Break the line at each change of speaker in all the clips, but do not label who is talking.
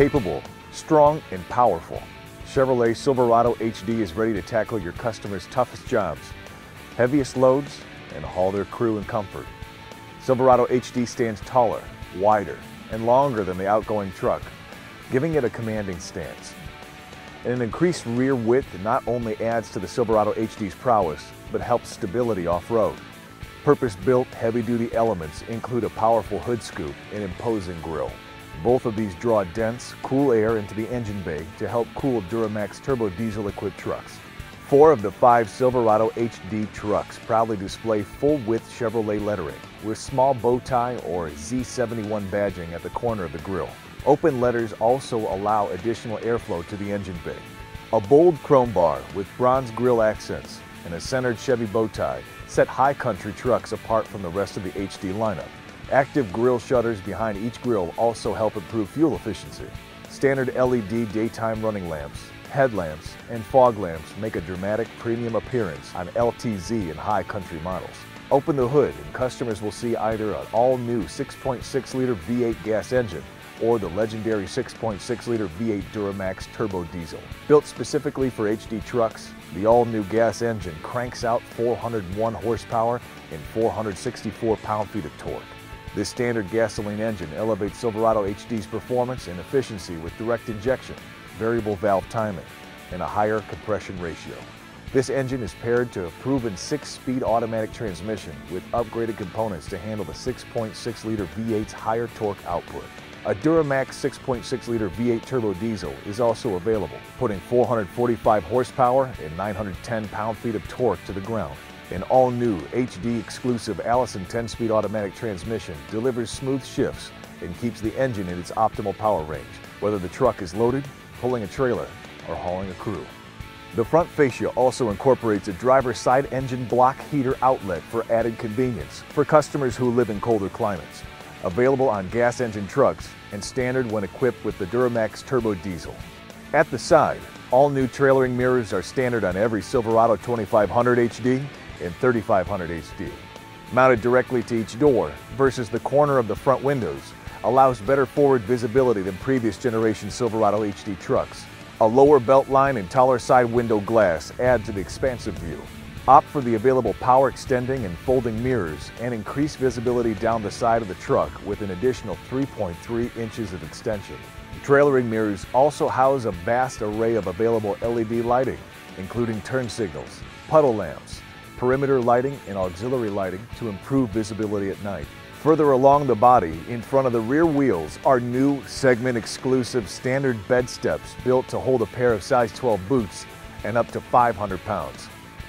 Capable, strong, and powerful, Chevrolet Silverado HD is ready to tackle your customers' toughest jobs, heaviest loads, and haul their crew in comfort. Silverado HD stands taller, wider, and longer than the outgoing truck, giving it a commanding stance. And an increased rear width not only adds to the Silverado HD's prowess, but helps stability off-road. Purpose-built heavy-duty elements include a powerful hood scoop and imposing grille. Both of these draw dense, cool air into the engine bay to help cool Duramax turbo diesel-equipped trucks. Four of the five Silverado HD trucks proudly display full-width Chevrolet lettering with small bow tie or Z71 badging at the corner of the grille. Open letters also allow additional airflow to the engine bay. A bold chrome bar with bronze grille accents and a centered Chevy bow tie set high country trucks apart from the rest of the HD lineup. Active grille shutters behind each grille also help improve fuel efficiency. Standard LED daytime running lamps, headlamps, and fog lamps make a dramatic premium appearance on LTZ and high country models. Open the hood and customers will see either an all-new 6.6-liter V8 gas engine or the legendary 6.6-liter V8 Duramax turbo diesel. Built specifically for HD trucks, the all-new gas engine cranks out 401 horsepower and 464 pound-feet of torque. This standard gasoline engine elevates Silverado HD's performance and efficiency with direct injection, variable valve timing, and a higher compression ratio. This engine is paired to a proven six-speed automatic transmission with upgraded components to handle the 6.6-liter V8's higher torque output. A Duramax 6.6-liter V8 turbo diesel is also available, putting 445 horsepower and 910 pound-feet of torque to the ground. An all-new HD-exclusive Allison 10-speed automatic transmission delivers smooth shifts and keeps the engine in its optimal power range, whether the truck is loaded, pulling a trailer, or hauling a crew. The front fascia also incorporates a driver side engine block heater outlet for added convenience for customers who live in colder climates available on gas engine trucks and standard when equipped with the Duramax Turbo Diesel. At the side, all new trailering mirrors are standard on every Silverado 2500 HD and 3500 HD. Mounted directly to each door versus the corner of the front windows allows better forward visibility than previous generation Silverado HD trucks. A lower belt line and taller side window glass add to the expansive view. Opt for the available power extending and folding mirrors and increase visibility down the side of the truck with an additional 3.3 inches of extension. Trailering mirrors also house a vast array of available LED lighting, including turn signals, puddle lamps, perimeter lighting, and auxiliary lighting to improve visibility at night. Further along the body, in front of the rear wheels, are new segment-exclusive standard bed steps built to hold a pair of size 12 boots and up to 500 pounds.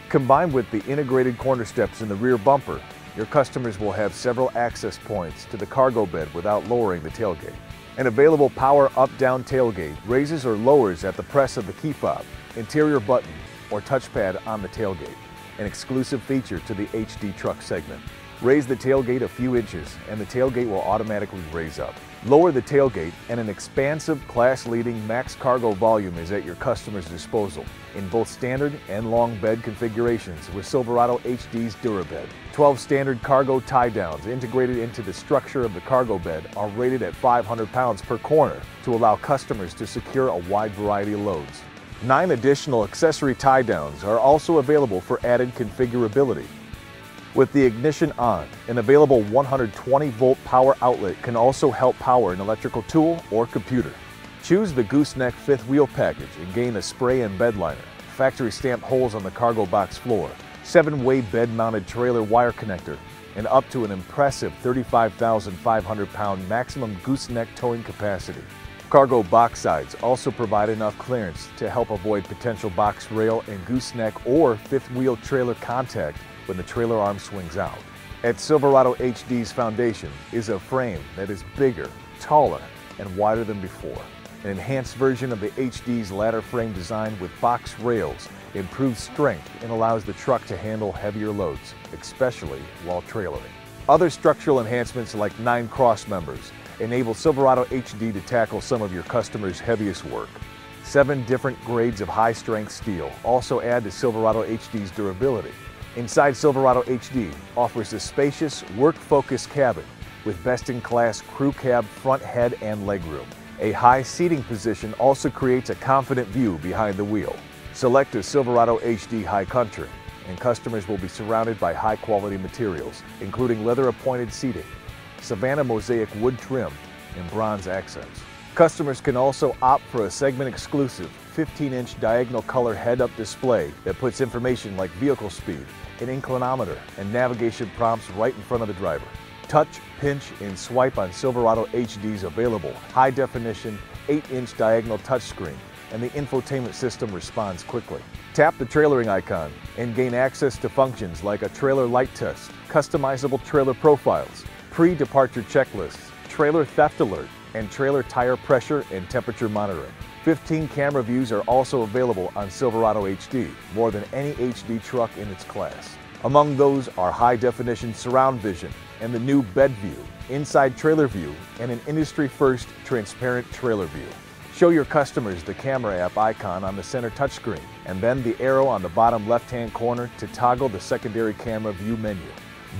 Combined with the integrated corner steps in the rear bumper, your customers will have several access points to the cargo bed without lowering the tailgate. An available power up-down tailgate raises or lowers at the press of the key fob, interior button, or touchpad on the tailgate, an exclusive feature to the HD truck segment. Raise the tailgate a few inches and the tailgate will automatically raise up. Lower the tailgate and an expansive class-leading max cargo volume is at your customer's disposal in both standard and long bed configurations with Silverado HD's DuraBed. 12 standard cargo tie-downs integrated into the structure of the cargo bed are rated at 500 pounds per corner to allow customers to secure a wide variety of loads. Nine additional accessory tie-downs are also available for added configurability with the ignition on, an available 120 volt power outlet can also help power an electrical tool or computer. Choose the gooseneck fifth wheel package and gain a spray and bed liner, factory stamped holes on the cargo box floor, seven way bed mounted trailer wire connector, and up to an impressive 35,500 pound maximum gooseneck towing capacity. Cargo box sides also provide enough clearance to help avoid potential box rail and gooseneck or fifth wheel trailer contact when the trailer arm swings out. At Silverado HD's foundation is a frame that is bigger, taller, and wider than before. An enhanced version of the HD's ladder frame design with box rails improves strength and allows the truck to handle heavier loads, especially while trailering. Other structural enhancements like nine cross members enable Silverado HD to tackle some of your customers' heaviest work. Seven different grades of high-strength steel also add to Silverado HD's durability. Inside Silverado HD offers a spacious, work-focused cabin with best-in-class crew cab front head and legroom A high seating position also creates a confident view behind the wheel. Select a Silverado HD High Country, and customers will be surrounded by high quality materials, including leather appointed seating, Savannah mosaic wood trim, and bronze accents. Customers can also opt for a segment exclusive 15 inch diagonal color head up display that puts information like vehicle speed, an inclinometer, and navigation prompts right in front of the driver. Touch, pinch, and swipe on Silverado HD's available high definition 8 inch diagonal touchscreen, and the infotainment system responds quickly. Tap the trailering icon and gain access to functions like a trailer light test, customizable trailer profiles, pre departure checklists, trailer theft alert, and trailer tire pressure and temperature monitoring. 15 camera views are also available on Silverado HD, more than any HD truck in its class. Among those are high definition surround vision and the new bed view, inside trailer view, and an industry first transparent trailer view. Show your customers the camera app icon on the center touchscreen and then the arrow on the bottom left hand corner to toggle the secondary camera view menu.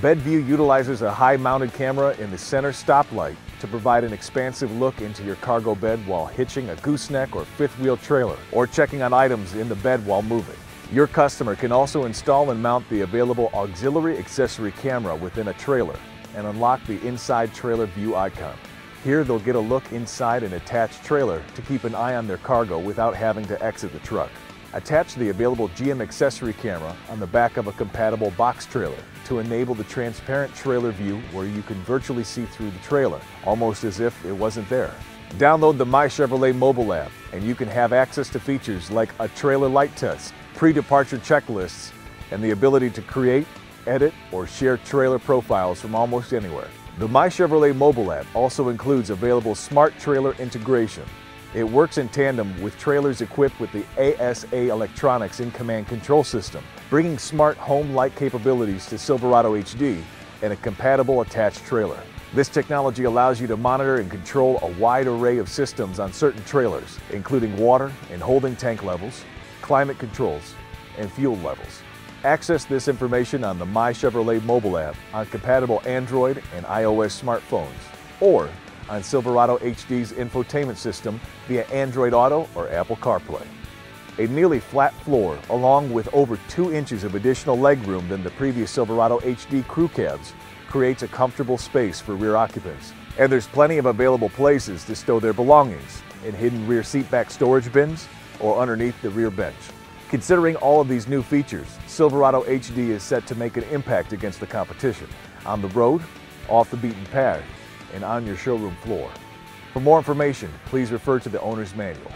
BedView utilizes a high mounted camera in the center stoplight to provide an expansive look into your cargo bed while hitching a gooseneck or fifth wheel trailer or checking on items in the bed while moving. Your customer can also install and mount the available auxiliary accessory camera within a trailer and unlock the inside trailer view icon. Here they'll get a look inside an attached trailer to keep an eye on their cargo without having to exit the truck. Attach the available GM accessory camera on the back of a compatible box trailer to enable the transparent trailer view where you can virtually see through the trailer, almost as if it wasn't there. Download the My Chevrolet mobile app and you can have access to features like a trailer light test, pre-departure checklists, and the ability to create, edit, or share trailer profiles from almost anywhere. The My Chevrolet mobile app also includes available smart trailer integration, it works in tandem with trailers equipped with the ASA Electronics in-command control system, bringing smart home-like capabilities to Silverado HD and a compatible attached trailer. This technology allows you to monitor and control a wide array of systems on certain trailers, including water and holding tank levels, climate controls, and fuel levels. Access this information on the My Chevrolet mobile app on compatible Android and iOS smartphones, or on Silverado HD's infotainment system via Android Auto or Apple CarPlay. A nearly flat floor, along with over 2 inches of additional legroom than the previous Silverado HD crew cabs, creates a comfortable space for rear occupants. And there's plenty of available places to stow their belongings in hidden rear seatback storage bins or underneath the rear bench. Considering all of these new features, Silverado HD is set to make an impact against the competition on the road, off the beaten path, and on your showroom floor. For more information, please refer to the owner's manual.